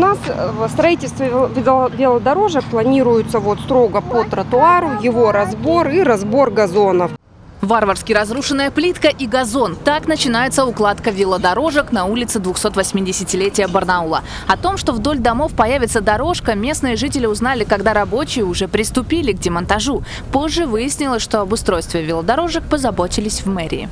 У нас э, вело- велодорожек планируется вот строго по тротуару, его разбор и разбор газонов. Варварски разрушенная плитка и газон. Так начинается укладка велодорожек на улице 280-летия Барнаула. О том, что вдоль домов появится дорожка, местные жители узнали, когда рабочие уже приступили к демонтажу. Позже выяснилось, что об устройстве велодорожек позаботились в мэрии.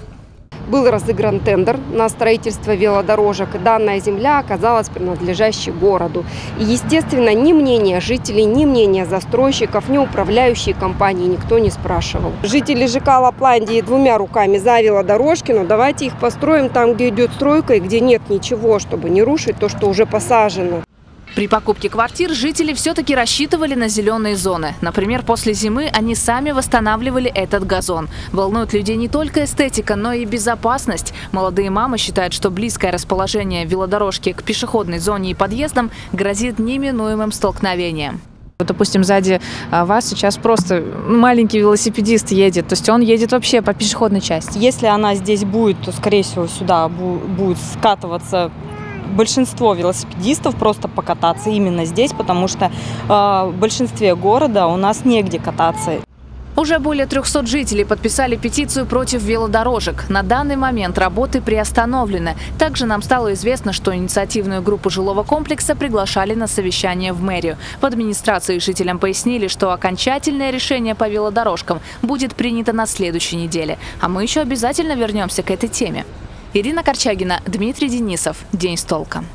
Был разыгран тендер на строительство велодорожек. Данная земля оказалась принадлежащей городу. И, естественно, ни мнения жителей, ни мнения застройщиков, ни управляющей компании никто не спрашивал. Жители ЖК Лапландии двумя руками за велодорожки, но давайте их построим там, где идет стройка и где нет ничего, чтобы не рушить то, что уже посажено. При покупке квартир жители все-таки рассчитывали на зеленые зоны. Например, после зимы они сами восстанавливали этот газон. Волнует людей не только эстетика, но и безопасность. Молодые мамы считают, что близкое расположение велодорожки к пешеходной зоне и подъездам грозит неминуемым столкновением. Вот, допустим, сзади а, вас сейчас просто маленький велосипедист едет, то есть он едет вообще по пешеходной части. Если она здесь будет, то, скорее всего, сюда бу- будет скатываться большинство велосипедистов просто покататься именно здесь, потому что э, в большинстве города у нас негде кататься. Уже более 300 жителей подписали петицию против велодорожек. На данный момент работы приостановлены. Также нам стало известно, что инициативную группу жилого комплекса приглашали на совещание в мэрию. В администрации жителям пояснили, что окончательное решение по велодорожкам будет принято на следующей неделе. А мы еще обязательно вернемся к этой теме. Ирина Корчагина, Дмитрий Денисов. День с толком.